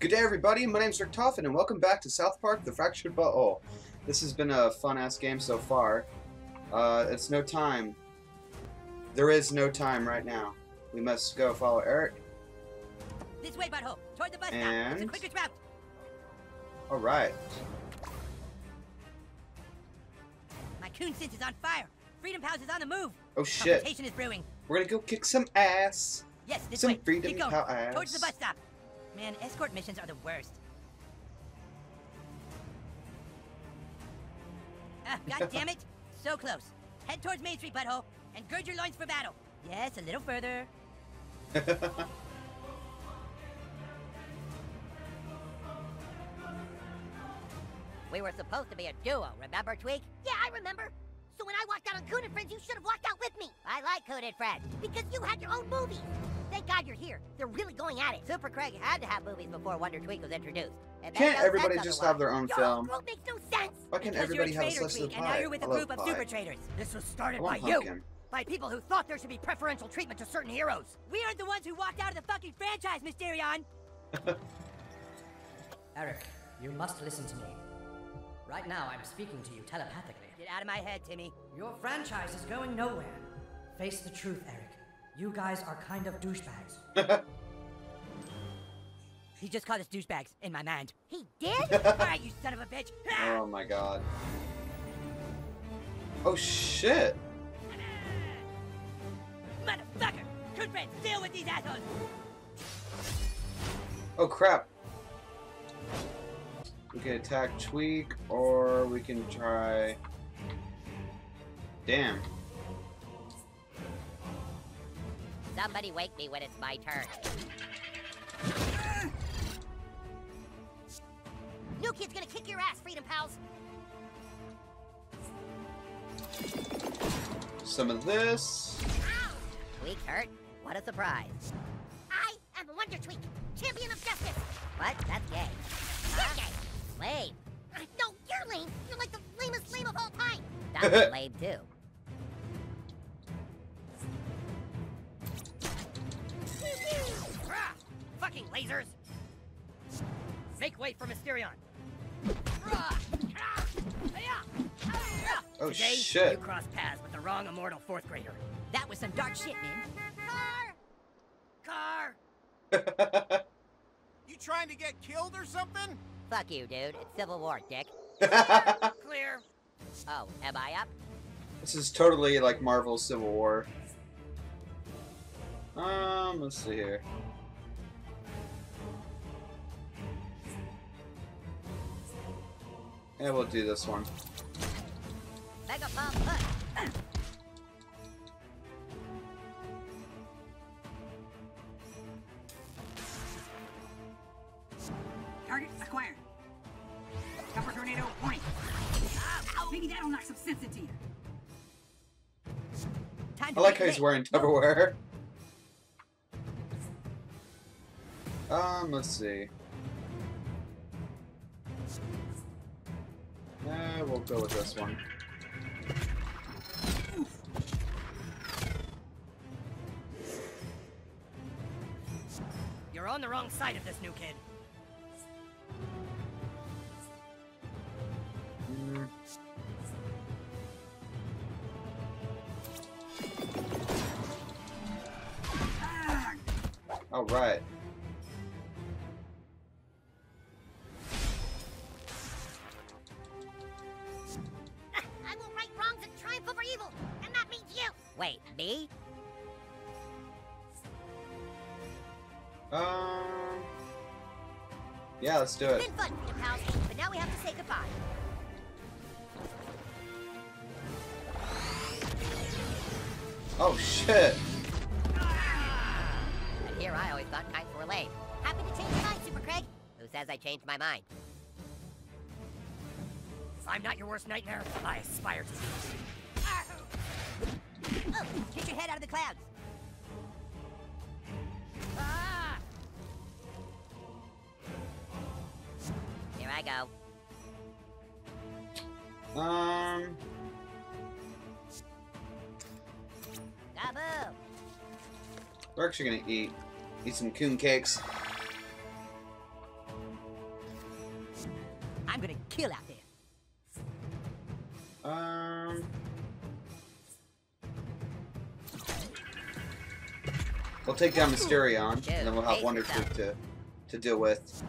Good day, everybody. My name's Ricktophin, and welcome back to South Park: The Fractured Butthole. This has been a fun-ass game so far. Uh, it's no time. There is no time right now. We must go follow Eric. This way, butthole. Toward the bus stop. It's the And- quickest route. All right. My coon sense is on fire. Freedom Pals is on the move. Oh shit. Confrontation is brewing. We're gonna go kick some ass. Yes, this Some way. Freedom Keep going. Towards the bus stop. Man, escort missions are the worst. Ah, God damn it. So close. Head towards Main Street, butthole, and gird your loins for battle. Yes, a little further. We were supposed to be a duo, remember, Tweek? Yeah, I remember. So when I walked out on Coon and Friends, you should have walked out with me. I like Coon and Friends. Because you had your own movie. Thank God you're here. They're really going at it. Super Craig had to have movies before Wonder Tweek was introduced. It Can't everybody just have their own Your film? own group makes no sense. Why can't Because everybody you're have a trader, slice of Tweek, the and now pie? you're with a love group of pie. super traders. This was started by want you. By people who thought there should be preferential treatment to certain heroes. We aren't the ones who walked out of the fucking franchise, Mysterion. Eric, you must listen to me. Right now, I'm speaking to you telepathically. Get out of my head, Timmy. Your franchise is going nowhere. Face the truth, Eric. You guys are kind of douchebags. He just called us douchebags in my mind. He did? All right, you son of a bitch. oh my god. Oh shit. Motherfucker! Good friends, deal with these assholes. Oh crap. We can attack Tweek, or we can try. Damn. Somebody wake me when it's my turn. New kid's gonna kick your ass, Freedom Pals. Some of this. Tweek's hurt? What a surprise. I am Wonder Tweek, champion of justice. What? That's gay. You're gay. Lame. Uh, No, you're lame. You're like the lamest lame of all time. That's lame too. Fucking lasers! Make way for Mysterion! Oh Today, shit. you crossed paths with the wrong immortal fourth grader. That was some dark shit, man. Car! Car! You trying to get killed or something? Fuck you, dude. It's Civil War, dick. Clear! Oh, am I up? this is totally like Marvel Civil War. Um, let's see here. Yeah, we'll do this one. Mega bomb. Target acquired. Copper tornado point. Maybe that'll knock some sense into you. I like how he's wearing Tupperware. Um, let's see. Eh, we'll go with this one. You're on the wrong side of this new kid. Mm, All right. Let's do it. Been fun, Freedom Pals, but now we have to say goodbye. Oh shit. And here I always thought kinds were lame. Happy to change your mind, Super Craig. Who says I changed my mind? If I'm not your worst nightmare. I aspire to be. Oh, get your head out of the clouds. Um, Gabu! we're actually gonna eat eat some coon cakes. I'm gonna kill out there. Um. We'll take down Mysterion, and then we'll have Wonder Truth to, to deal with.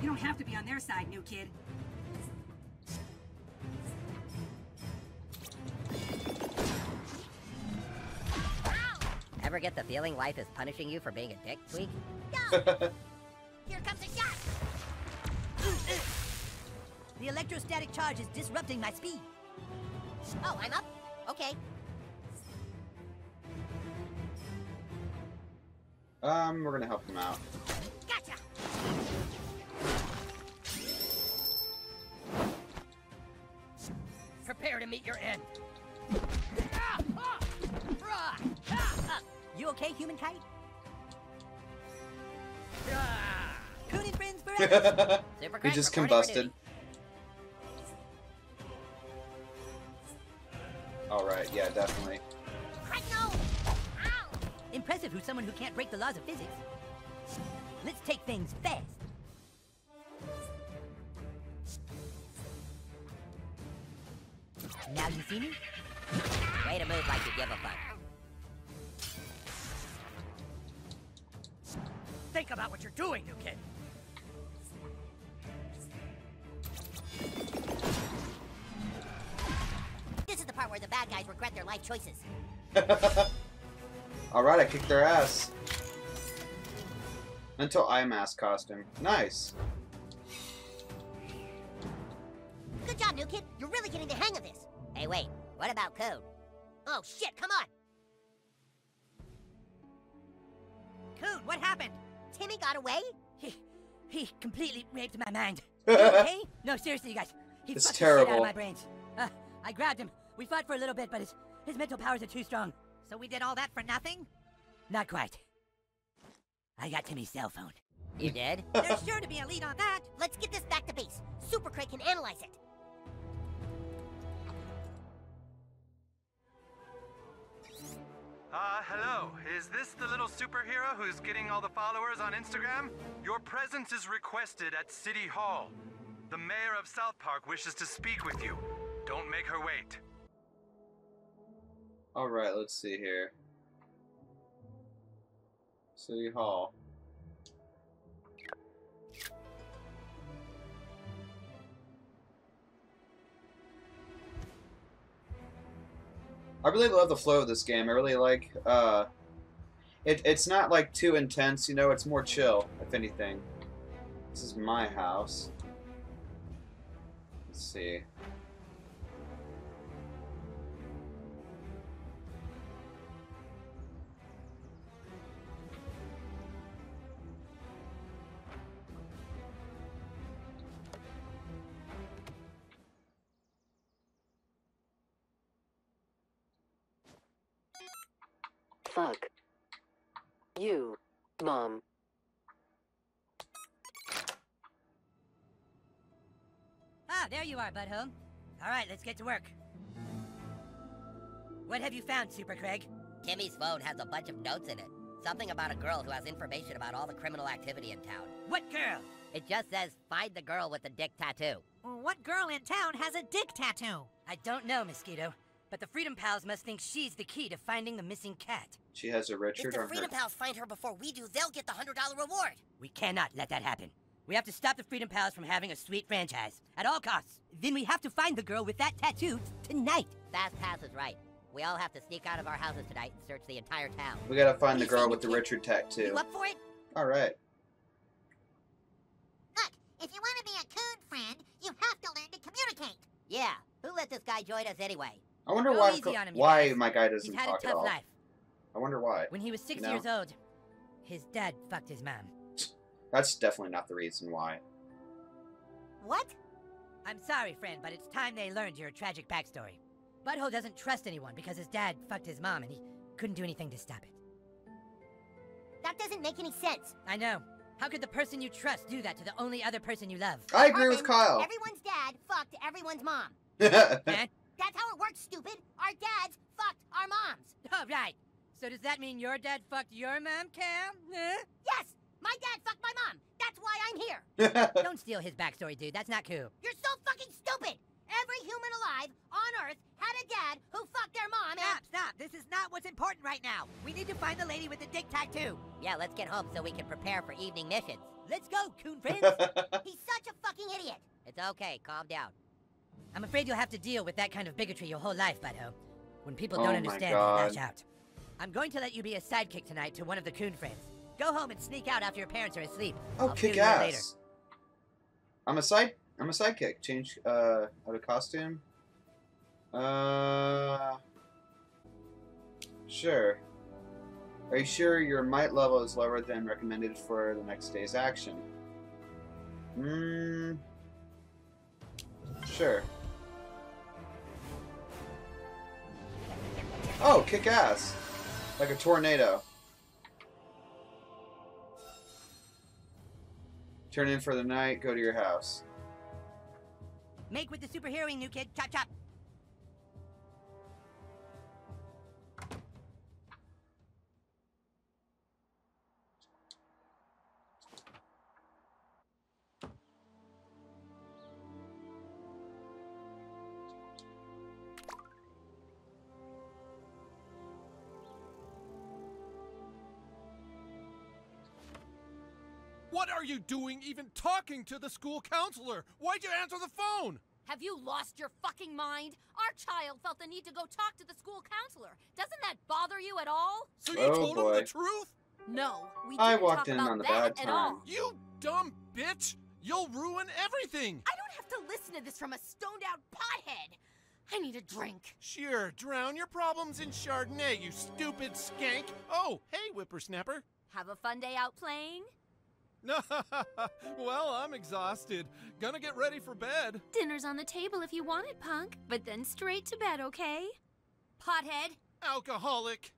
You don't have to be on their side, new kid. Ever get the feeling life is punishing you for being a dick, Tweek? Here comes a shot. The electrostatic charge is disrupting my speed. Oh, I'm up? Okay. um, we're gonna help him out. Gotcha. Prepare to meet your end. You okay, human kite? Coon and ah. friends forever. Super he just reporting for combusted. Alright, yeah, definitely. Right no. Ow. Impressive who's someone who can't break the laws of physics. Let's take things fast. Now you see me? Way to move like you give a fuck. Think about what you're doing, new kid. This is the part where the bad guys regret their life choices. Alright, I kicked their ass. Until eye mask costume. Nice. Good job, new kid. You're really getting the hang of this. Hey, wait. What about code? Oh shit, come on. Coon, what happened? Timmy got away? He, he completely raped my mind. You okay? No, seriously, you guys. He It's fucked the shit out terrible. of my brains. Uh, I grabbed him. We fought for a little bit, but his, his mental powers are too strong. So we did all that for nothing? Not quite. I got Timmy's cell phone. You did? There's sure to be a lead on that. Let's get this back to base. Super Craig can analyze it. Uh, hello. Is this the little superhero who's getting all the followers on Instagram? Your presence is requested at City Hall. The mayor of South Park wishes to speak with you. Don't make her wait. Alright, let's see here. City Hall. I really love the flow of this game. I really like, uh, it, it's not like too intense, you know, it's more chill, if anything. This is my house. Let's see. Mom. Ah, there you are, butthole. All right, let's get to work. What have you found, Super Craig? Timmy's phone has a bunch of notes in it. Something about a girl who has information about all the criminal activity in town. What girl? It just says, find the girl with the dick tattoo. What girl in town has a dick tattoo? I don't know, Mosquito, but the Freedom Pals must think she's the key to finding the missing cat. She has a If Richard the on her. Freedom Pals find her before we do, they'll get the $100 reward. We cannot let that happen. We have to stop the Freedom Pals from having a sweet franchise at all costs. Then we have to find the girl with that tattoo tonight. Fastpass is right. We all have to sneak out of our houses tonight and search the entire town. We gotta find the girl with the Richard tattoo. You up for it? Alright. Look, if you want to be a coon friend, you have to learn to communicate. Yeah, who let this guy join us anyway? I wonder Go why easy on him, you why guys. my guy He's doesn't had a talk at tough all. life. I wonder why. When he was six You know? years old, his dad fucked his mom. That's definitely not the reason why. What? I'm sorry, friend, but it's time they learned your tragic backstory. Butthole doesn't trust anyone because his dad fucked his mom and he couldn't do anything to stop it. That doesn't make any sense. I know. How could the person you trust do that to the only other person you love? I agree with Kyle. Everyone's dad fucked everyone's mom. Man? Eh? That's how it works, stupid. Our dads fucked our moms. Oh, right. So does that mean your dad fucked your mom, Cal? Huh? Yes, my dad fucked my mom. That's why I'm here. Don't steal his backstory, dude. That's not cool. You're so fucking stupid! Every human alive on Earth had a dad who fucked their mom Stop, stop. This is not what's important right now. We need to find the lady with the dick tattoo. Yeah, let's get home so we can prepare for evening missions. Let's go, coon friends. He's such a fucking idiot! It's okay, calm down. I'm afraid you'll have to deal with that kind of bigotry your whole life, Butthole. When people Oh don't my understand, they lash out. I'm going to let you be a sidekick tonight to one of the coon friends. Go home and sneak out after your parents are asleep. oh, I'll kick you later. I'm a side. I'm a sidekick. Change uh, out of costume. Uh, sure. Are you sure your might level is lower than recommended for the next day's action? Hmm. Sure. Oh, kick ass! Like a tornado. Turn in for the night, go to your house. Make with the superheroing, new kid. Chop chop. Doing even talking to the school counselor? Why'd you answer the phone? Have you lost your fucking mind? Our child felt the need to go talk to the school counselor. Doesn't that bother you at all? So you Oh, told him the truth? No, we I didn't walked talk in about on the that bad at all. time. You dumb bitch! You'll ruin everything! I don't have to listen to this from a stoned out pothead. I need a drink. Sure, drown your problems in Chardonnay, you stupid skank! Oh, hey, whippersnapper! Have a fun day out playing? well, I'm exhausted. Gonna get ready for bed. Dinner's on the table if you want it, punk. But then straight to bed, okay? Pothead. Alcoholic.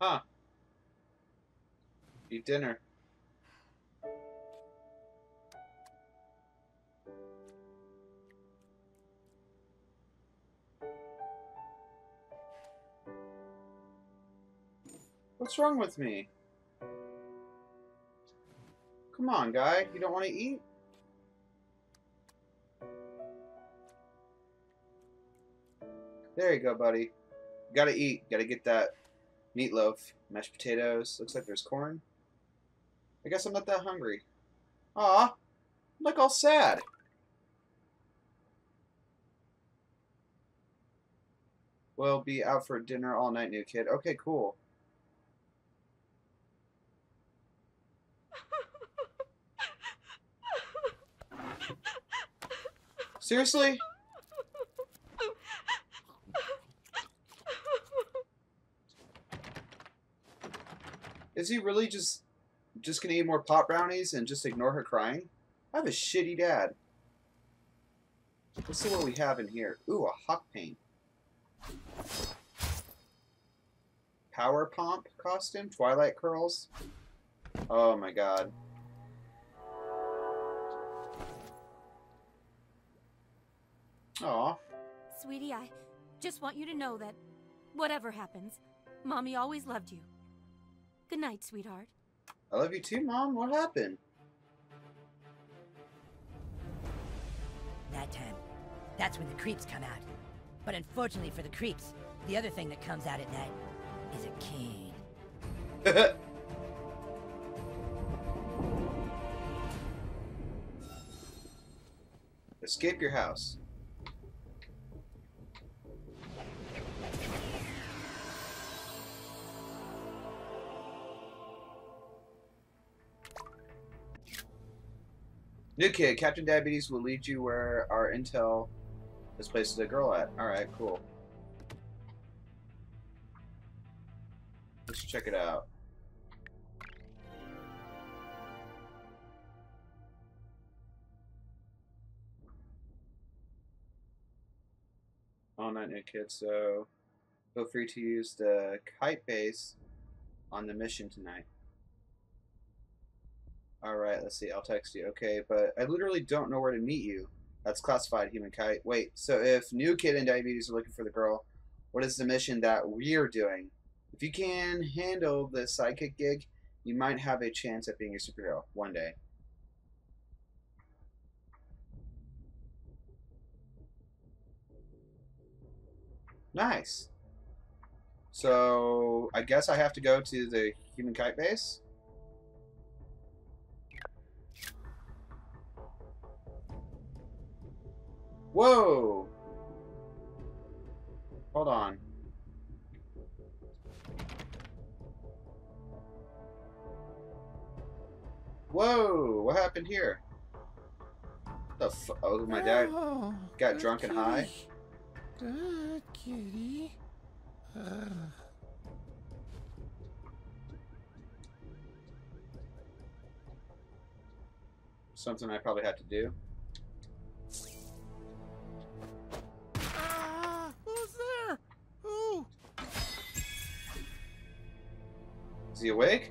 Huh. Eat dinner. What's wrong with me? Come on, guy. You don't want to eat? There you go, buddy. gotta eat. Gotta get that meatloaf, mashed potatoes. Looks like there's corn. I guess I'm not that hungry. Aw, I'm like all sad. We'll be out for dinner all night, new kid. Okay, cool. Seriously? Is he really just just gonna eat more pot brownies and just ignore her crying? I have a shitty dad. Let's see what we have in here. Ooh, a hot paint. Power Pomp costume? Twilight curls? Oh my god. Aw. Sweetie, I just want you to know that whatever happens, Mommy always loved you. Good night, sweetheart. I love you too, Mom. What happened? Nighttime. That's when the creeps come out. But unfortunately for the creeps, the other thing that comes out at night is a king. Escape your house. New kid, Captain Diabetes will lead you where our intel has placed the girl at. Alright, cool. Let's check it out. All night, new kid. So, feel free to use the kite base on the mission tonight. Alright, let's see. I'll text you. Okay, but I literally don't know where to meet you. That's classified, human kite. Wait, so if New Kid and Diabetes are looking for the girl, what is the mission that we're doing? If you can handle the sidekick gig, You might have a chance at being a superhero one day. Nice. So I guess I have to go to the human kite base. Whoa! Hold on. Whoa! What happened here? The f oh, my dad Oh, got drunk and high. Good kitty. Ugh. Something I probably had to do. Is he awake?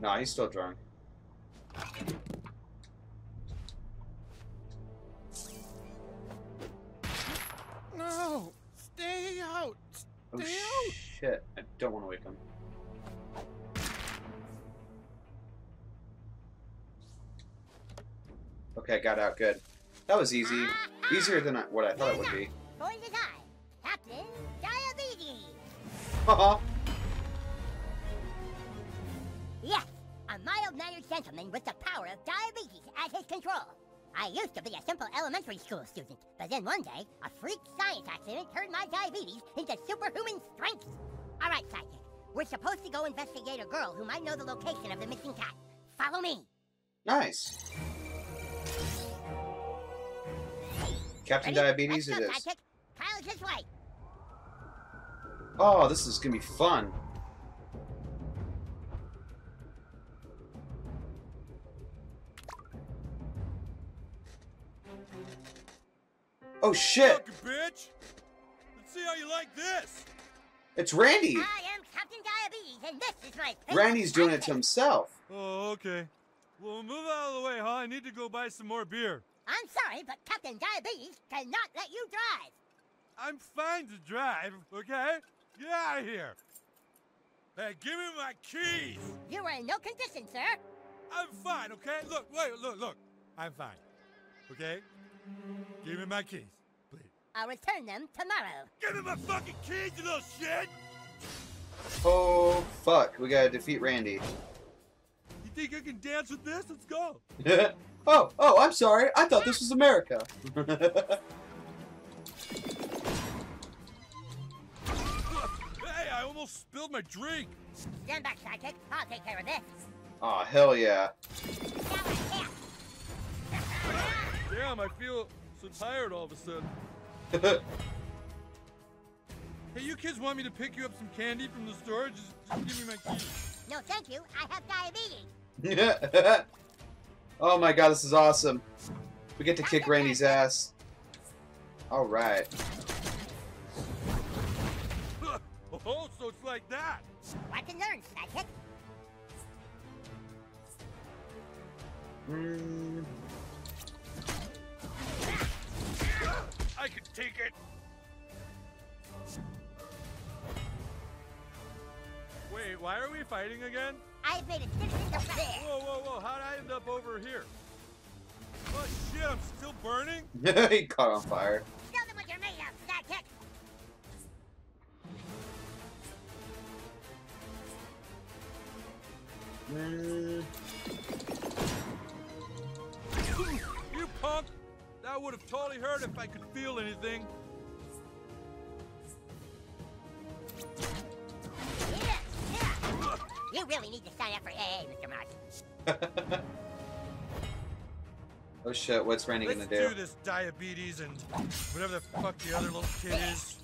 No, he's still drunk. No! Stay out! Oh Stay out! shit! I don't want to wake him. Okay, got out good. That was easy. Easier than I, what I thought it would be. For the guy, Captain Diabetes. Haha. a mild-mannered gentleman with the power of diabetes at his control. I used to be a simple elementary school student, but then one day, a freak science accident turned my diabetes into superhuman strength. All right, sidekick, we're supposed to go investigate a girl who might know the location of the missing cat. Follow me. nice. Captain Ready? Diabetes Let's it go, is. sidekick. Kyle's this way. Oh, this is gonna be fun. Oh shit! Fucking bitch! Let's see how you like this! It's Randy! I am Captain Diabetes, and this is my Randy's doing it to himself. Oh, okay. Well, move out of the way, huh? I need to go buy some more beer. I'm sorry, but Captain Diabetes cannot let you drive. I'm fine to drive, okay? Get out of here! Hey, give me my keys! You are in no condition, sir. I'm fine, okay? Look, wait, look, look. I'm fine. Okay? Give me my keys, please. I'll return them tomorrow. Give me my fucking keys, you little shit! Oh fuck, we gotta defeat Randy. You think I can dance with this? Let's go! oh, oh, I'm sorry. I thought this was America. Hey, I almost spilled my drink! Stand back, sidekick. I'll take care of this. oh hell yeah. Damn, I feel so tired all of a sudden. Hey, you kids want me to pick you up some candy from the store? Just, just give me my keys. No, thank you. I have diabetes. oh my god, this is awesome. We get to kick Randy's ass. Alright. Oh, so it's like that. Watch and learn, sidekick. Mm, I can take it. Wait, why are we fighting again? I've made a citizen of there. Whoa, whoa, whoa! How'd I end up over here? Oh shit! I'm still burning. he caught on fire. Show them what you're made of, sidekick. Mm, You punk! That would have totally hurt if I could feel anything. Yeah, yeah. You really need to sign up for AA, Mr. Martin. oh shit, what's Randy Let's gonna do Let's do? this diabetes and whatever the fuck the other little kid is.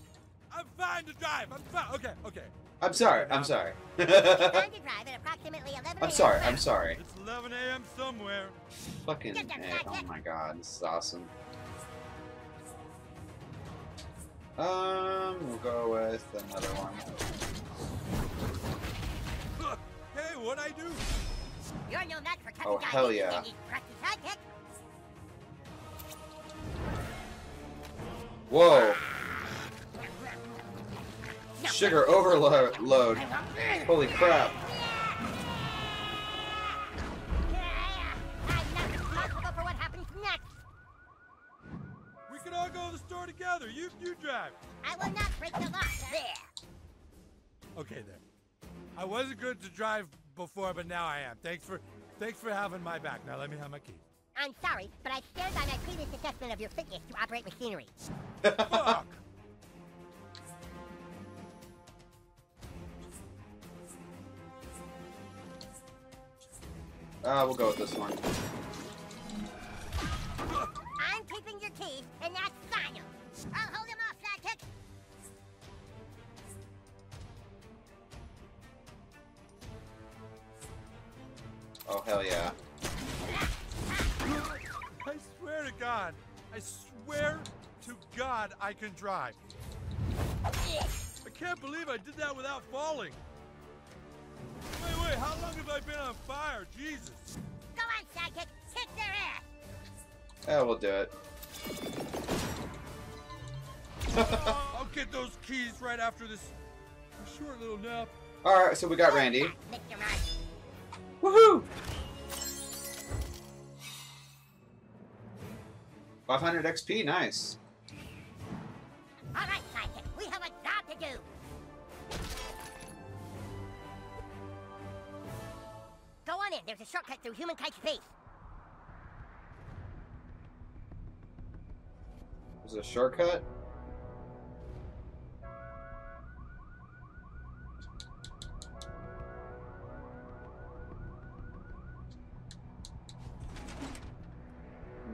I'm fine to drive. I'm fine. Okay, okay. I'm sorry, I'm sorry. Time to drive at approximately 11 I'm sorry, I'm sorry. It's 11 a.m. somewhere. Fucking A. Oh my god, this is awesome. Um, we'll go with another one. Hey, what'd I do? You're no match for Captain Oh, hell Diabetes Sugar overload. Holy crap. We can all go to the store together. You, you drive. I will not break the law. There. Okay, there. I wasn't good to drive before, but now I am. Thanks for, thanks for having my back. Now let me have my key. I'm sorry, but I stand by my previous assessment of your fitness to operate machinery. Fuck! Uh, we'll go with this one. I'm keeping your keys, and that's final. I'll hold him off, sidekick. Oh, hell yeah. I swear to God. I swear to God I can drive. I can't believe I did that without falling. Wait, wait, how long have I been on fire? Jesus. Go on, sidekick. Kick their ass. Yeah, we'll do it. Oh, I'll get those keys right after this short little nap. Alright, so we got Randy. Woohoo! 500 XP, nice. All right, sidekick. We have a job to do. On in. There's a shortcut through Human Kite Space. There's a shortcut.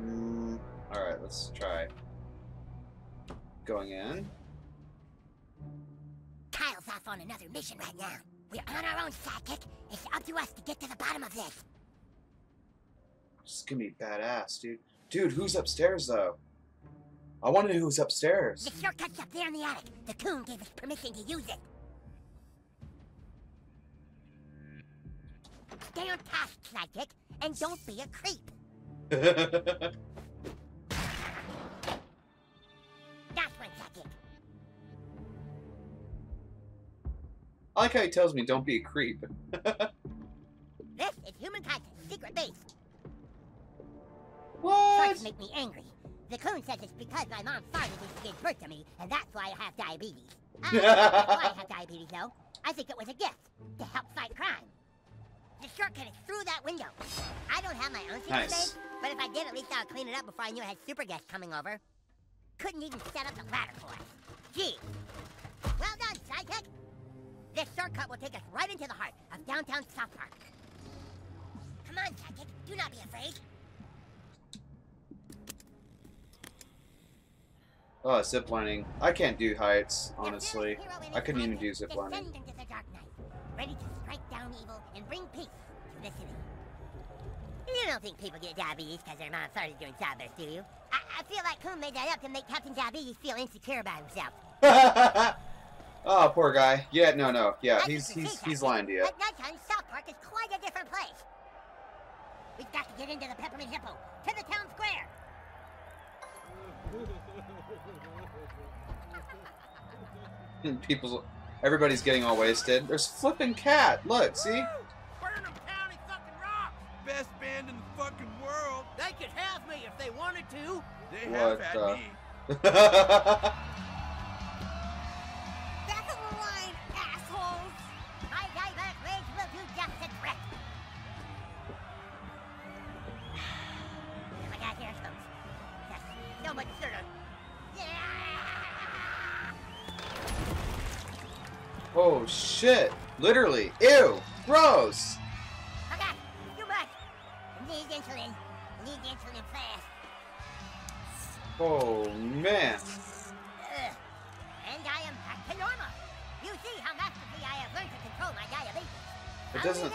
Mm, Alright, let's try. Going in. Kyle's off on another mission right now. We're on our own, sidekick. It's up to us to get to the bottom of this. This is gonna be badass, dude. Dude, who's upstairs though? I want to know who's upstairs. The shortcut's up there in the attic. The coon gave us permission to use it. Stay on task, sidekick, and don't be a creep. I like how he tells me don't be a creep. This is Human Kite's secret base. what? Farts make me angry. The coon says it's because my mom farted when she gave birth to me, and that's why I have diabetes. I don't know why I have diabetes, though. I think it was a gift to help fight crime. The shortcut is through that window. I don't have my own secret Nice. base, but if I did, at least I'll clean it up before I knew I had super guests coming over. Couldn't even set up the ladder for us. Gee. Well done, sidekick. This shortcut will take us right into the heart of downtown South Park. Come on, sidekick. Do not be afraid. Oh, zip lining. I can't do heights, honestly. I couldn't even do zip lining. Descend into the dark night, ready to strike down evil and bring peace to the city. You don't think people get diabetes because their mom farted during childbirth, do you? I, I feel like Coon made that up to make Captain Diabetes feel insecure about himself. oh, poor guy. Yeah, no, no. Yeah, he's he's he's lying to you. At nighttime, South Park is quite a different place. We've got to get into the Peppermint Hippo, to the town square. People's everybody's getting all wasted. There's flipping cat. Look, see? Burnham County fucking rocks! Best band in the fucking world. They could have me if they wanted to. They What have had the- me. oh shit! Literally. Ew! Gross! Oh too much. Need insulin. Need insulin fast. Oh man. Ugh. And I am back to normal. You see how masterfully I have learned to control my diabetes. It doesn't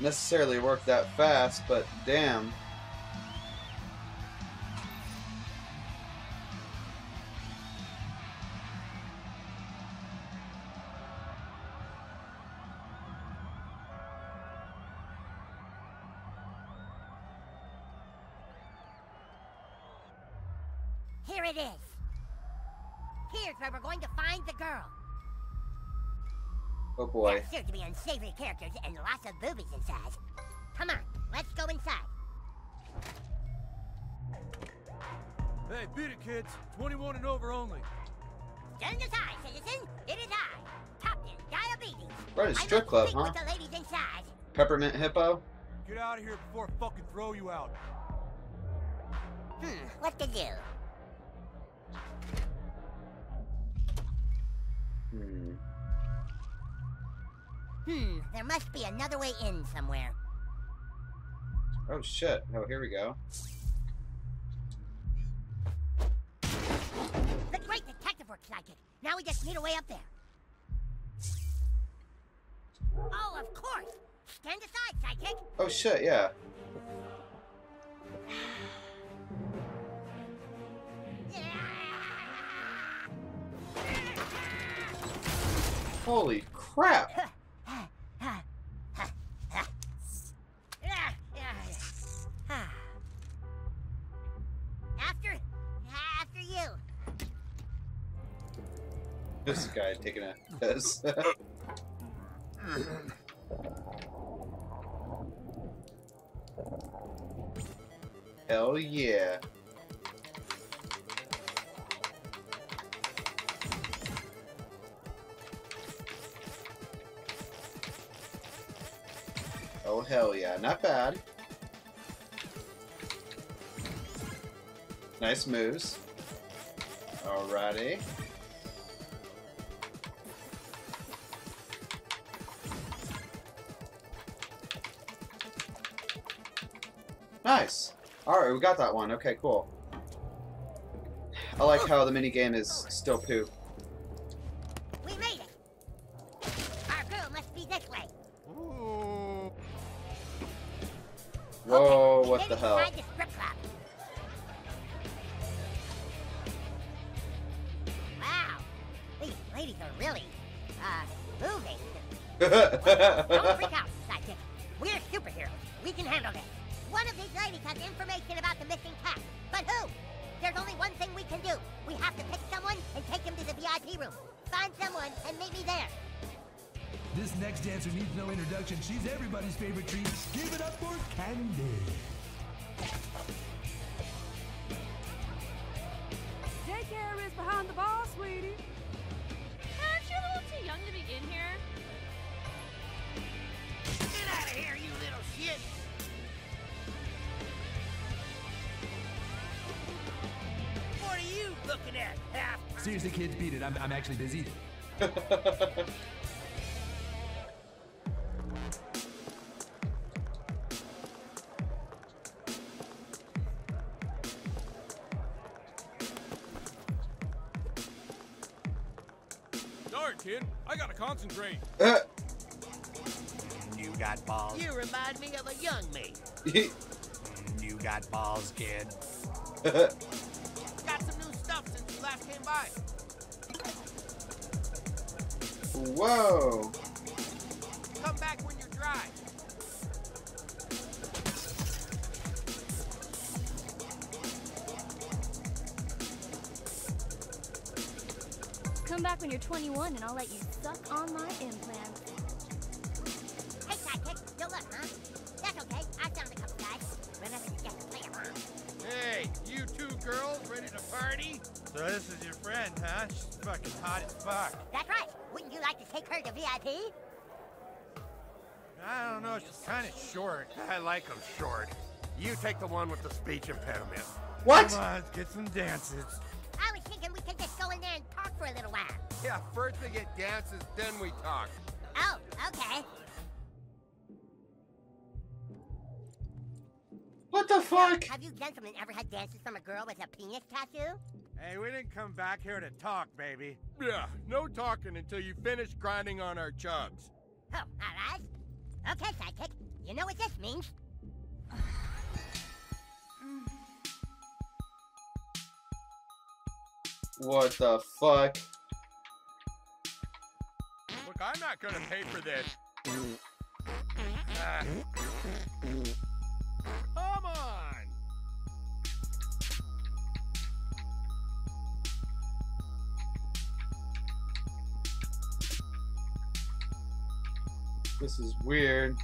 necessarily work that fast, but damn. Girl. Oh boy. There's sure to be unsavory characters and lots of boobies inside. Come on, let's go inside. Hey, beat it, kids. 21 and over only. Stand aside, citizen. It is I, Captain Diabetes. Right, a I strip club, huh? with the ladies inside. Peppermint Hippo? Get out of here before I fucking throw you out. Hmm, what to do? Hmm. Hmm, there must be another way in somewhere. Oh shit. Oh, here we go. The great detective work psychic. Now we just need a way up there. Oh, of course. Stand aside, psychic. Oh shit, yeah. yeah. Holy crap! After, after you. This guy taking a piss. Hell yeah. Oh hell yeah, not bad. Nice moves. Alrighty. Nice. Alright, we got that one. Okay, cool. I like how the minigame is still poop. Whoa, what the hell? inside the strip club. Wow. These ladies are really, uh, moving. Don't freak out, sidekick. We're superheroes. We can handle this. One of these ladies has information about the missing cat. But who? There's only one thing we can do. We have to pick someone and take him to the VIP room. Find someone and meet me there. This next dancer needs no introduction. She's everybody's favorite treat. Give it up for Candy. Daycare is behind the bar, sweetie. Aren't you a little too young to be in here? Get out of here, you little shit! What are you looking at, half? Seriously, kids, beat it. I'm, I'm actually busy. Mm, you got balls, kid. Got some new stuff since you last came by. Whoa. Come back when you're dry. Come back when you're 21 and I'll let you suck on my implants. Party? So this is your friend, huh? She's fucking hot as fuck. That's right. Wouldn't you like to take her to VIP? I don't know, she's kind of short. I like them short. You take the one with the speech impediment. What? Come on, let's get some dances. I was thinking we could just go in there and talk for a little while. Yeah, first we get dances, then we talk. Oh, okay. What the fuck? Have you gentlemen ever had dances from a girl with a penis tattoo? Hey, we didn't come back here to talk, baby. Yeah, no talking until you finish grinding on our chugs. Oh, all right. Okay, sidekick. You know what this means. What the fuck? Look, I'm not gonna pay for this. Ah. Come on! This is weird.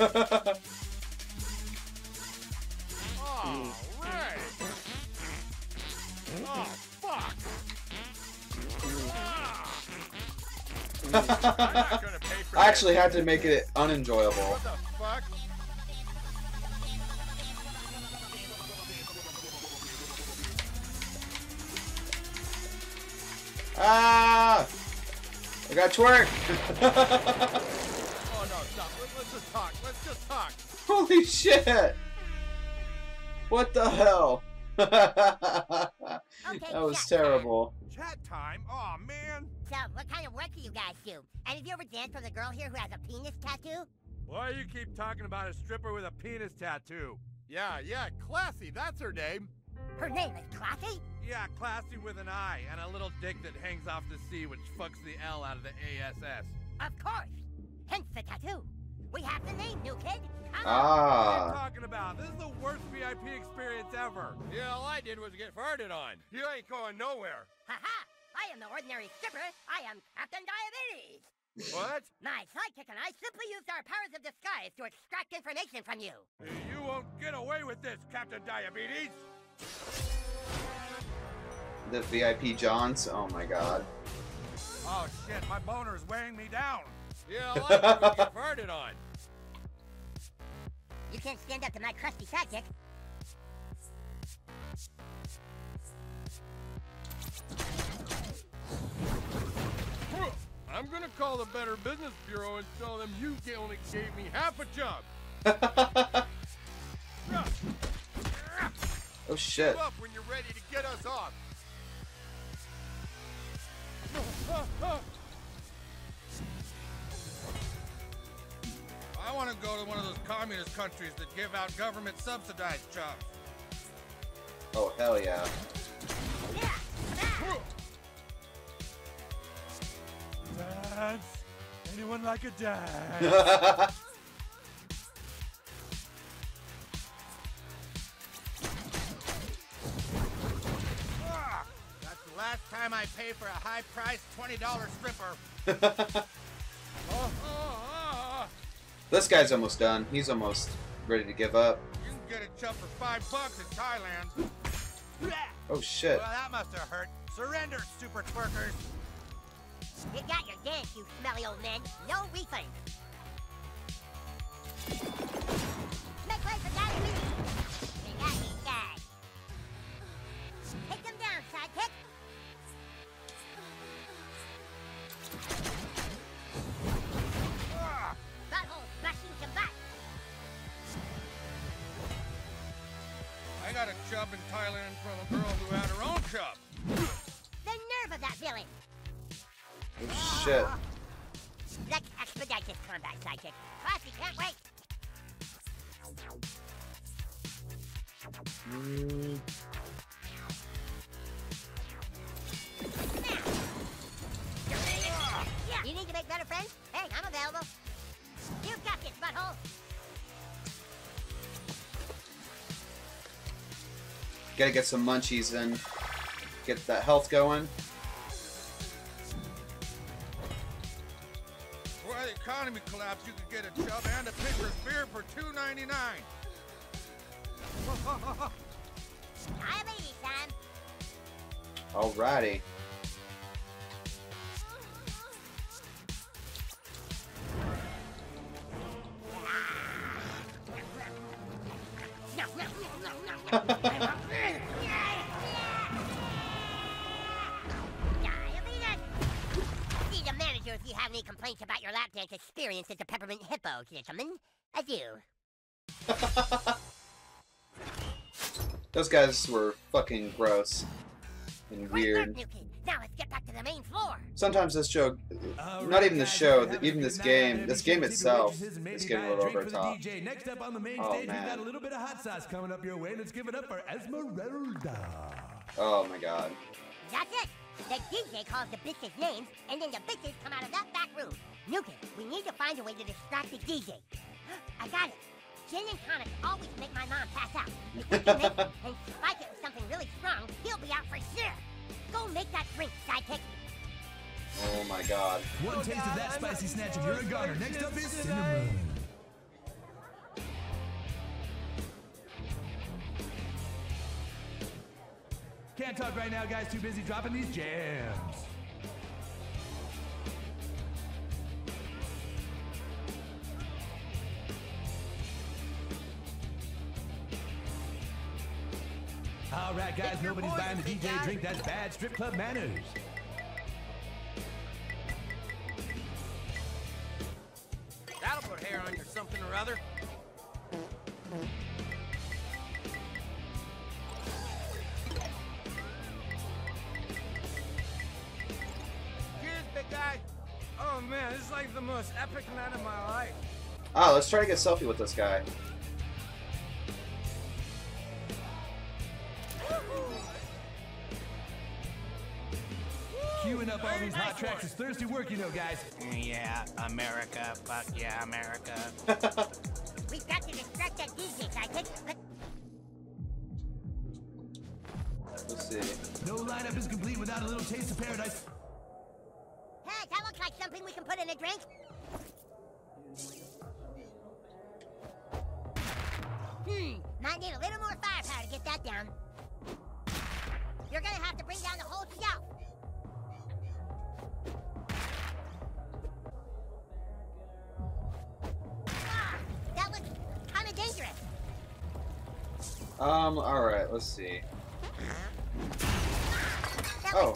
Oh. Oh, fuck. Ah. I actually had to make it unenjoyable. What the fuck? Ah! I got twerk! was terrible. Chat time? Oh man. So, what kind of work do you guys do? Any of you ever dance with a girl here who has a penis tattoo? Why you keep talking about a stripper with a penis tattoo? Yeah, yeah, Classy, that's her name. Her name is Classy? Yeah, Classy with an I and a little dick that hangs off the C which fucks the L out of the ASS. Of course. Hence the tattoo. We have the name, new kid. What are you Ah. talking about? This is the worst VIP experience ever. Yeah, all I did was get farted on. You ain't going nowhere. Haha! I am the ordinary stripper. I am Captain Diabetes. What? My sidekick and I simply used our powers of disguise to extract information from you. You won't get away with this, Captain Diabetes. The VIP Johns? Oh my god. Oh shit, my boner is weighing me down. Yeah, all I did was get farted on. You can't stand up to my crusty sidekick. I'm gonna call the Better Business Bureau and tell them you only gave me half a job. Oh shit. Up when you're ready to get us off. I want to go to one of those communist countries that give out government subsidized jobs. Oh hell yeah. Dance? Anyone like a dance? Ah, That's the last time I pay for a high-priced $20 stripper. This guy's almost done. He's almost ready to give up. You can get a chub for five bucks in Thailand. Oh shit. Well, that must have hurt. Surrender, super twerkers. You got your dance, you smelly old man. No refund. Gotta get some munchies in. Get that health going. Before the economy collapsed, you could get a chub and a pitcher of beer for two ninety nine. Diabetes time. Alrighty. See you have any complaints about your lap dance experience at the Peppermint Hippo, gentlemen. Adieu. Those guys were fucking gross and weird. Now let's get back to the main floor. Sometimes this show, not even the show, th- even this game, this game itself is getting a little over the top. DJ. Next up on the main Oh, stage, we man. got a little bit of hot sauce coming up your way. Let's give it up for Esmeralda. Oh my god. That's it. The DJ calls the bitches names, and then the bitches come out of that back room. Nuka, we need to find a way to distract the DJ. I got it. Gin and tonic always make my mom pass out. If we can make it and spike it with something really strong, he'll be out for sure. Go make that drink, sidekick. Oh my god. One taste of that spicy snatch and you're a goner. Next up is cinnamon. Can't talk right now, guys. Too busy dropping these jams. All right, guys. Nobody's buying the DJ drink. That's bad strip club manners. That'll put hair on your something or other. Like the most epic night of my life. Ah, let's try to get a selfie with this guy. Queuing up all these hot tracks is thirsty work, you know, guys. Yeah, America. Fuck yeah, America. We've got to distract that DJ, sidekick. But Let's see. No lineup is complete without a little taste of paradise. Drink. Hmm, might need a little more firepower to get that down. You're gonna have to bring down the whole shelf. Ah, that looks kind of dangerous. Um, alright, let's see. That Oh.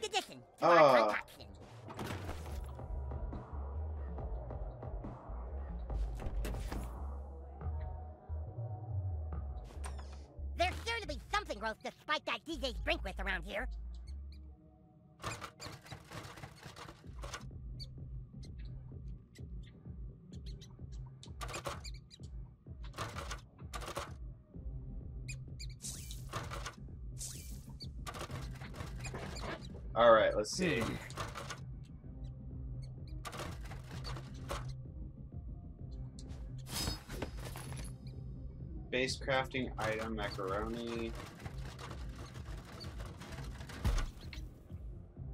Perfect addition to our ah. concoction. There's sure to be something gross to spike that DJ's drink with around here. Alright, let's see. Hmm. Base crafting item, macaroni.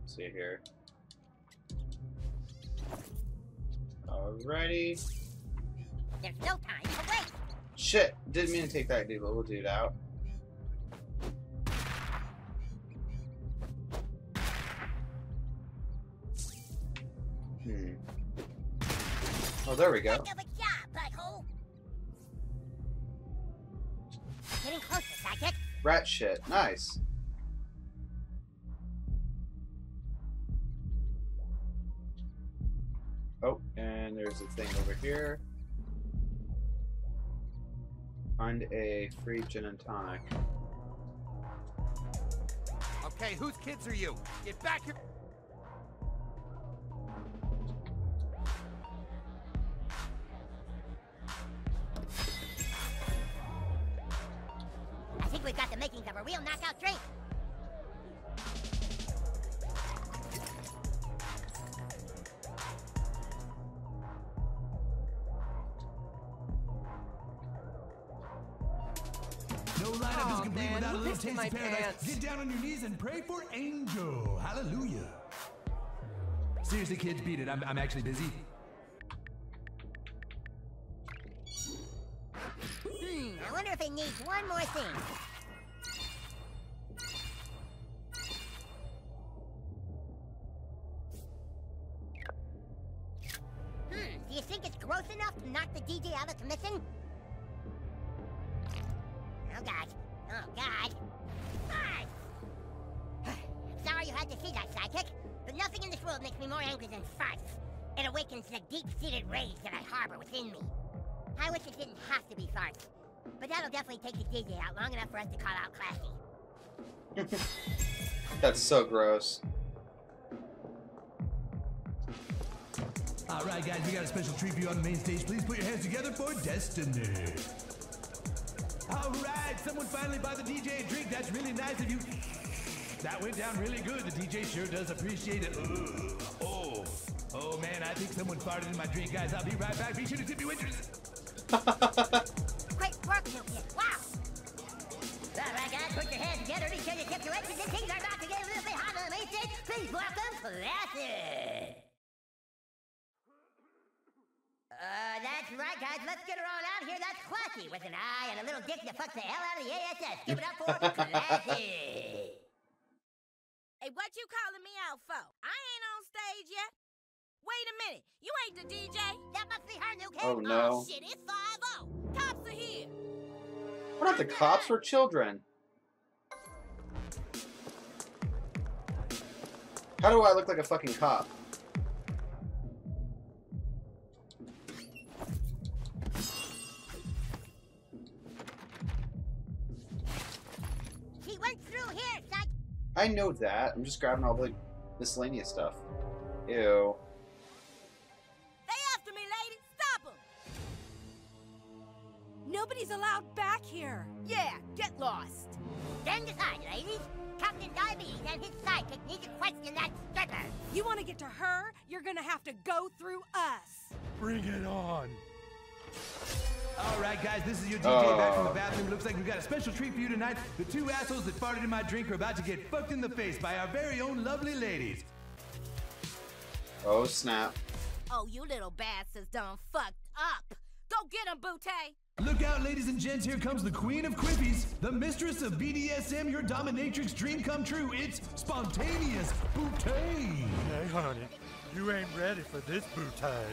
Let's see here. Alrighty. There's no time to wait. Shit! Didn't mean to take that dude, but we'll do it out. Oh, there we go. Heck of a job, butthole. Getting closer, sidekick. Rat shit. Nice. Oh, and there's a thing over here. Find a free gin and tonic. Okay, whose kids are you? Get back here. Seriously, kids, beat it. I'm, I'm actually busy. Hmm, I wonder if it needs one more thing. Hmm, do you think it's gross enough to knock the DJ out of commission? Oh god. Oh god. Ah! Sorry you had to see that, sidekick, but nothing in this world makes me more angry than farts. It awakens the deep-seated rage that I harbor within me. I wish it didn't have to be farts, but that'll definitely take the DJ out long enough for us to call out classy. That's so gross. All right, guys, we got a special treat for you on the main stage. Please put your hands together for Destiny. All right, someone finally bought the DJ a drink. That's really nice of you. That went down really good. The DJ sure does appreciate it. Ugh. Oh, oh man, I think someone farted in my drink, guys. I'll be right back. Be sure to tip your waitress. Great work, Nucleus. Wow. All right, guys, put your hands together. Be sure you tip your extras. Things are about to get a little bit hot on the main stage. Please welcome Placid. Uh, that's right, guys. Let's get her on out here. That's Classy with an eye and a little dick that fucks the hell out of the ASS. Give it up for Classy. Hey, what you calling me out for? I ain't on stage yet. Wait a minute. You ain't the DJ. That must be her, new kid. Oh, no. Oh, shit, it's 5 Cops are here. We're not the cops, we're children. How do I look like a fucking cop? I know that. I'm just grabbing all the like, miscellaneous stuff. Ew. They after me, lady. Stop them. Nobody's allowed back here. Yeah, get lost. Stand aside, ladies. Captain Diabetes and his sidekick need to question that stripper. You want to get to her? You're gonna have to go through us. Bring it on. All right, guys, this is your DJ back from the Oh. bathroom. Looks like we've got a special treat for you tonight. The two assholes that farted in my drink are about to get fucked in the face by our very own lovely ladies. Oh, snap. Oh, you little bastards done fucked up. Go get him, Bootay. Look out, ladies and gents, here comes the queen of quippies, the mistress of BDSM, your dominatrix dream come true. It's spontaneous Bootay. Hey, honey, you ain't ready for this Bootay.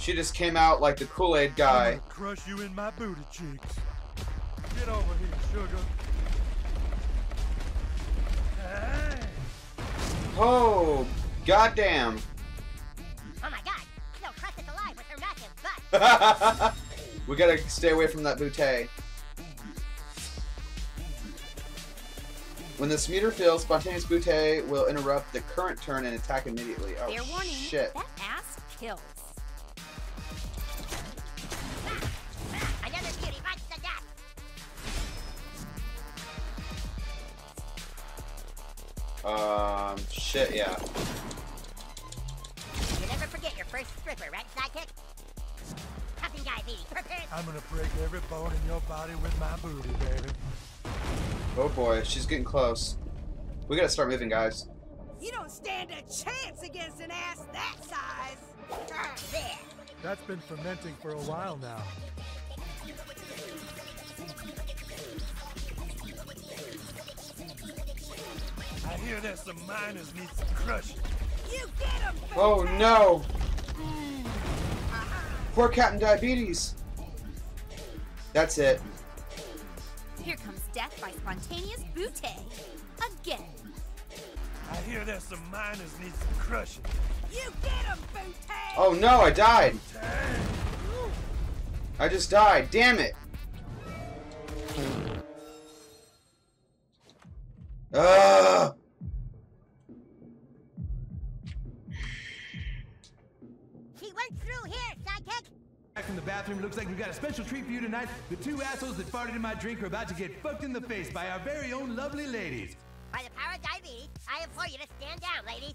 She just came out like the Kool-Aid I'm guy. gonna crush you in my booty cheeks. Get over here, sugar. Hey. Oh, goddamn. Oh my god, no crush is alive with her massive butt. we gotta stay away from that Bootay. When this meter fills, spontaneous Bootay will interrupt the current turn and attack immediately. Oh Fair warning, shit! that ass kills. Um, shit, yeah. You never forget your first stripper, right, sidekick? Captain Diabetes, prepare. I'm gonna break every bone in your body with my booty, baby. Oh boy, she's getting close. We gotta start moving, guys. You don't stand a chance against an ass that size. There. That's been fermenting for a while now. Hear that some miners need some crushing. You get him, Oh no! Poor Captain Diabetes. That's it. Here comes death by spontaneous Bootay. Again. I hear that some miners need some crushing. You get him, Booty! Oh no, I died. I just died. Damn it. Ugh. Back from the bathroom, looks like we've got a special treat for you tonight. The two assholes that farted in my drink are about to get fucked in the face by our very own lovely ladies. By the power of diabetes, I implore you to stand down, ladies.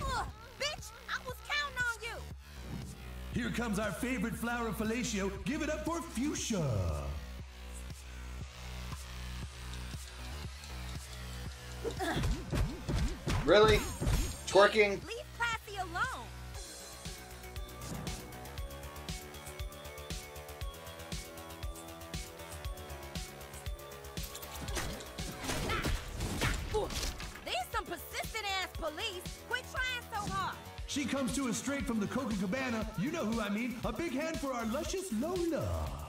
Ugh, bitch, I was counting on you. Here comes our favorite flower of fellatio. Give it up for Fuchsia. Really? Twerking? Leave Classy alone. Ooh, There's some persistent ass police. Quit trying so hard. She comes to us straight from the Coca Cabana. You know who I mean. A big hand for our luscious Lola.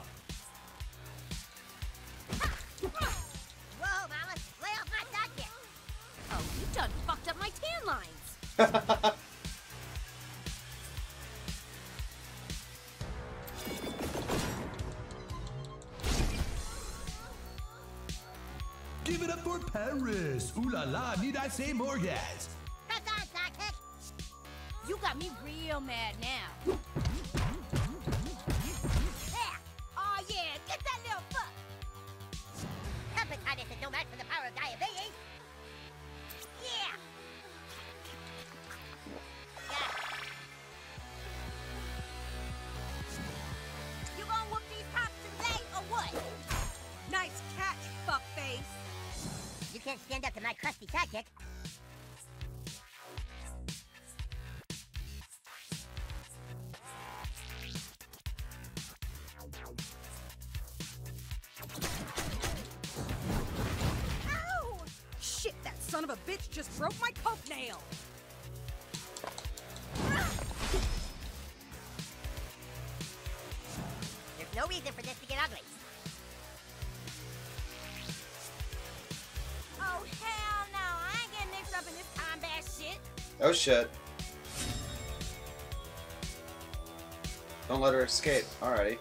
done fucked up my tan lines. Give it up for Paris. Ooh la la, need I say more, guys? You got me real mad now. Shit. Don't let her escape. Alrighty.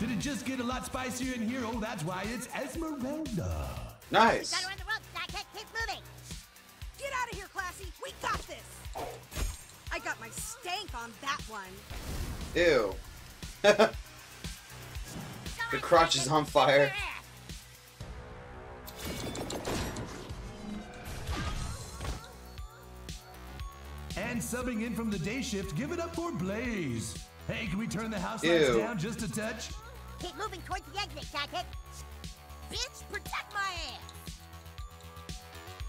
Did it just get a lot spicier in here? Oh, that's why it's Esmeralda. Nice. Gotta run the ropes, sidekick. Keep moving. Get out of here, Classy. We got this. I got my stank on that one. Ew. the crotch is on fire. And subbing in from the day shift, give it up for Blaze. Hey, can we turn the house Ew. lights down just a touch? Keep moving towards the exit, sidekick. Bitch, protect my ass.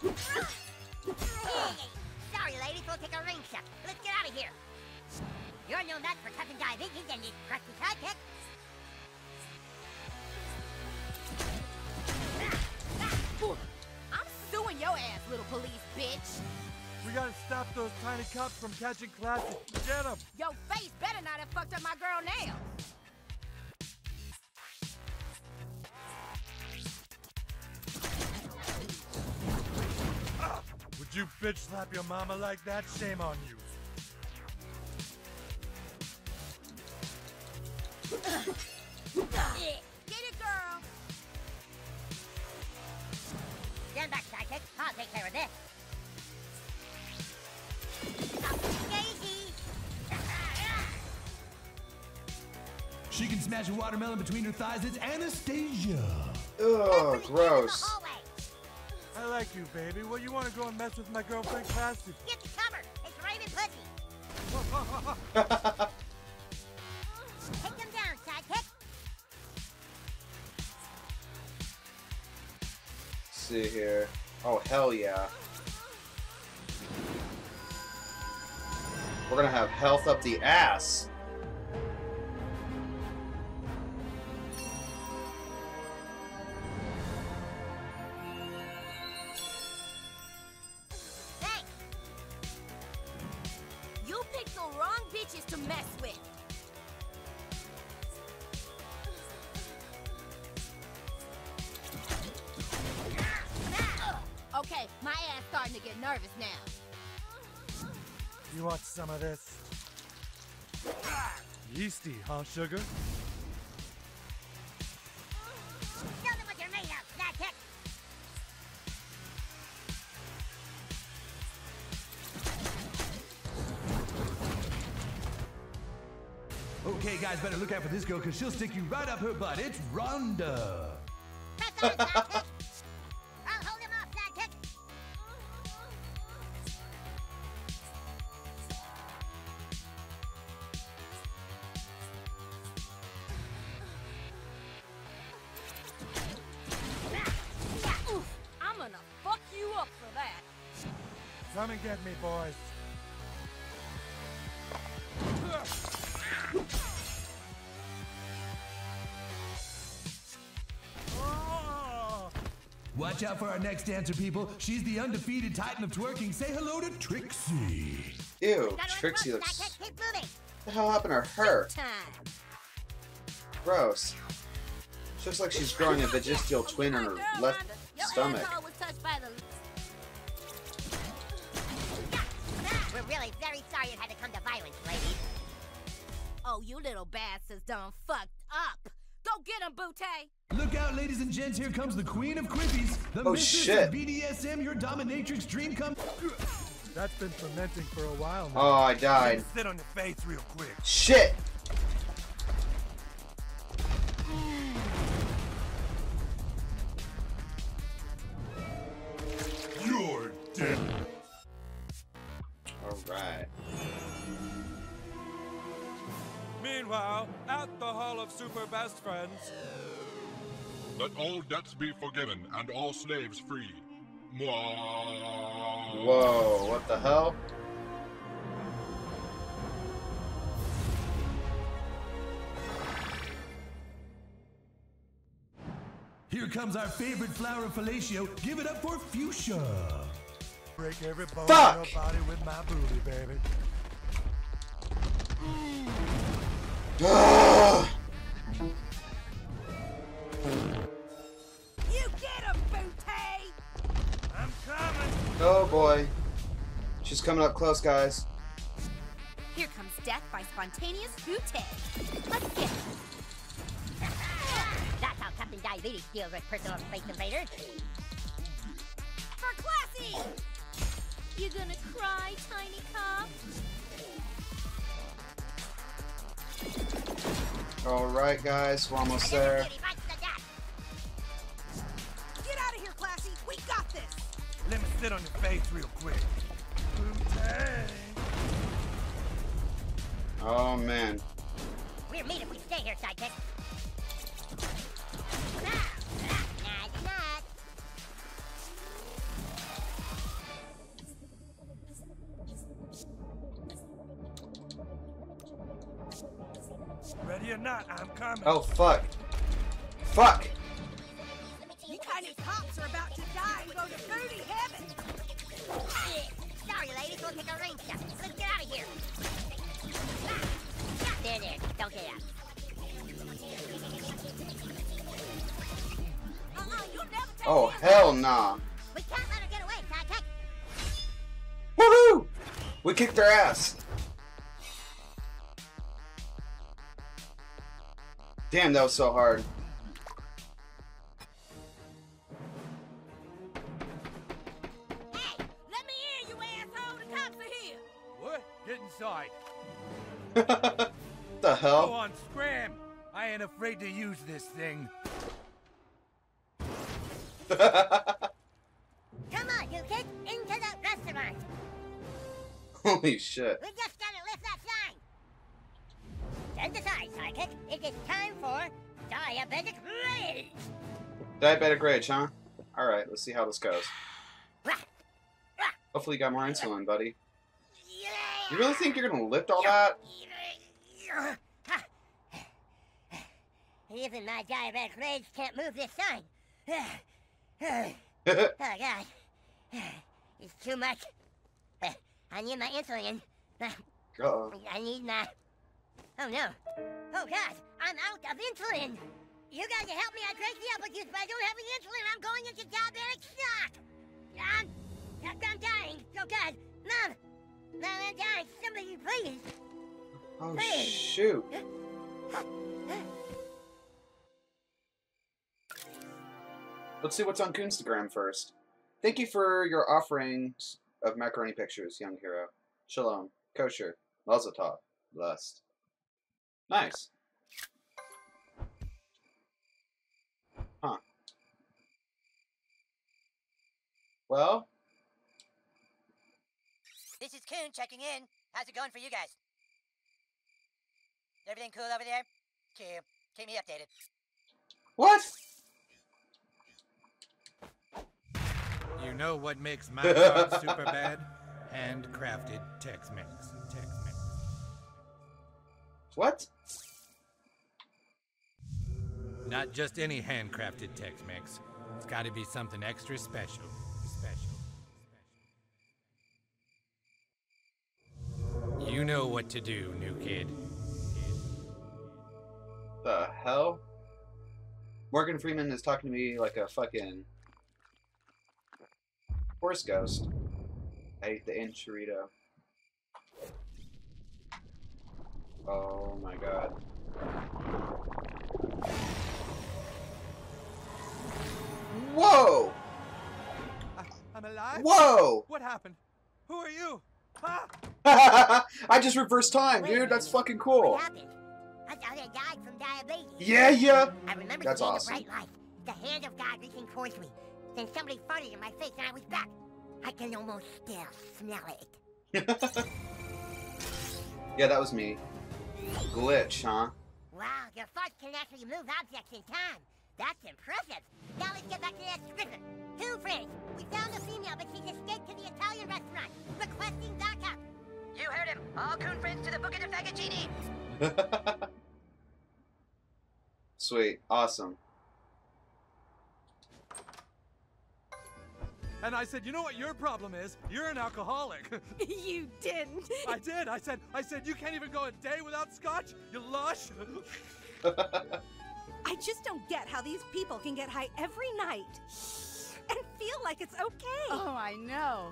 Hey, sorry, ladies. We'll take a ring shot. Let's get out of here. You're no match for Captain Diabetes and his crusty sidekick. Ah. I'm suing your ass, little police bitch. We gotta stop those tiny cops from catching Classy. Get them! Your face better not have fucked up my girl nails. Would you bitch slap your mama like that? Shame on you. Get it, girl. Stand back, sidekick. I'll take care of this. She can smash a watermelon between her thighs. It's Anastasia. Ugh, gross. I like you, baby. Well, you wanna go and mess with my girlfriend Classy? Get the cover. It's Raven Pussy. Take them down, sidekick. see here. Oh, hell yeah. We're gonna have health up the ass. Wrong bitches to mess with. Okay, my ass starting to get nervous now. You want some of this? Yeasty, huh, sugar? Guys, better look out for this girl because she'll stick you right up her butt. It's Rhonda. Watch out for our next dancer, people. She's the undefeated titan of twerking. Say hello to Trixie. Ew, Trixie looks. Sidekick. What the hell happened to her? Gross. She looks like she's growing a vestigial twin in her left stomach. asshole was touched by the. We're really very sorry it had to come to violence, ladies. Oh, you little bastards done fucked up. Go get him, Bootay. Look out, ladies and gents, here comes the queen of quippies. The Oh, shit. of BDSM, your dominatrix dream come... That's been fermenting for a while now. Oh, I died. Sit on your face real quick. Shit! You're dead. Alright. Meanwhile, at the Hall of Super Best Friends. Let all debts be forgiven and all slaves free. Mwah. Whoa, what the hell? Here comes our favorite flower of fellatio. Give it up for fuchsia. Break every bone Fuck! in your body with my booty, baby. Coming up close, guys. Here comes death by spontaneous Bootay. Let's get it. That's how Captain Diabetes deals with personal space invaders. For classy! You gonna cry, tiny cop? Alright, guys, we're almost there. Get out of here, Classy! We got this! Let me sit on your face real quick. Oh man. We're meat if we stay here, sidekick. Nod, nod. Ready or not, I'm coming. Oh fuck. Fuck! You kind of cops are about to die and go to booty heaven! Sorry, ladies, we'll take a rain check. Let's get out of here. There, there. Don't get out. You never take Oh hell nah. We can't let her get away, sidekick. Woohoo! We kicked their ass. Damn, that was so hard. Hey, let me in, you asshole. The cops are here. What? Get inside. the hell? Go on, scram. I ain't afraid to use this thing. Come on, you kids. Into the restaurant. Holy shit. We just gotta lift that sign. Stand aside, sidekick. It is time for diabetic rage. Diabetic rage, huh? Alright, let's see how this goes. Hopefully you got more insulin, buddy. You really think you're gonna lift all that? Even my diabetic rage can't move this sign. oh god. It's too much. I need my insulin. I need my... Oh no. Oh god, I'm out of insulin. You guys help me. I drank the apple juice, but I don't have any insulin. I'm going into diabetic shock. I'm, I'm dying. Oh god. Mom. Somebody, please. Oh shoot. Let's see what's on Coonstagram first. Thank you for your offerings of macaroni pictures, young hero. Shalom. Kosher. Mazel tov. Blessed. Nice. Huh. Well, This is Coon checking in. How's it going for you guys? Everything cool over there? Cool. Keep me updated. what? You know what makes my card super bad? Handcrafted Tex-Mex. Tex-Mex. What? Not just any handcrafted Tex-Mex. It's got to be something extra special. Special. You know what to do, new kid. The hell? Morgan Freeman is talking to me like a fucking horse ghost. I ate the enchilada. Oh my god. Whoa! I'm alive? Whoa! What happened? Who are you? I just reversed time, dude. That's fucking cool. I thought I died from diabetes. Yeah, yeah. I remember That's seeing awesome. bright light, the hand of God reaching towards me. Then somebody farted in my face and I was back. I can almost still smell it. Yeah, that was me. Glitch, huh? Wow, your farts can actually move objects in time. That's impressive. Now let's get back to that scrivener. Two friends. We found a female, but she's escaped to the Italian restaurant, All coon friends to the Buca de Fagaccini. Sweet. Awesome. And I said, you know what your problem is? You're an alcoholic. you didn't. I did. I said, I said, you can't even go a day without scotch. You lush. I just don't get how these people can get high every night and feel like it's okay. Oh, I know.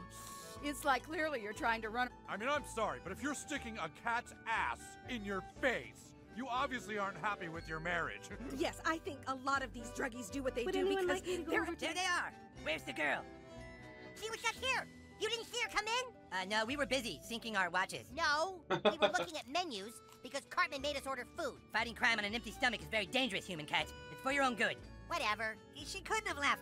It's like clearly you're trying to run. I mean, I'm sorry, but if you're sticking a cat's ass in your face, you obviously aren't happy with your marriage. Yes, I think a lot of these druggies do what they Would do because like me to go they're over to- There they are. Where's the girl? She was just here. You didn't see her come in? Uh, no, we were busy syncing our watches. No, we were looking at menus because Cartman made us order food. Fighting crime on an empty stomach is very dangerous, human cat. It's for your own good. Whatever. She couldn't have left.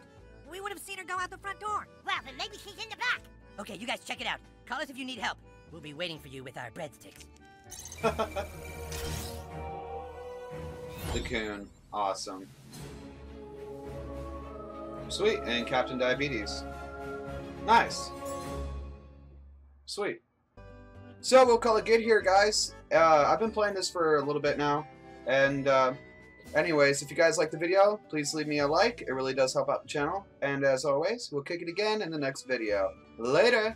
We would have seen her go out the front door. Well, then maybe she's in the back. Okay, you guys check it out. Call us if you need help. We'll be waiting for you with our breadsticks. The coon. Awesome. Sweet. And Captain Diabetes. Nice. Sweet. So we'll call it good here, guys. Uh, I've been playing this for a little bit now. And uh, anyways, if you guys like the video, please leave me a like. It really does help out the channel. And as always, we'll kick it again in the next video. Later!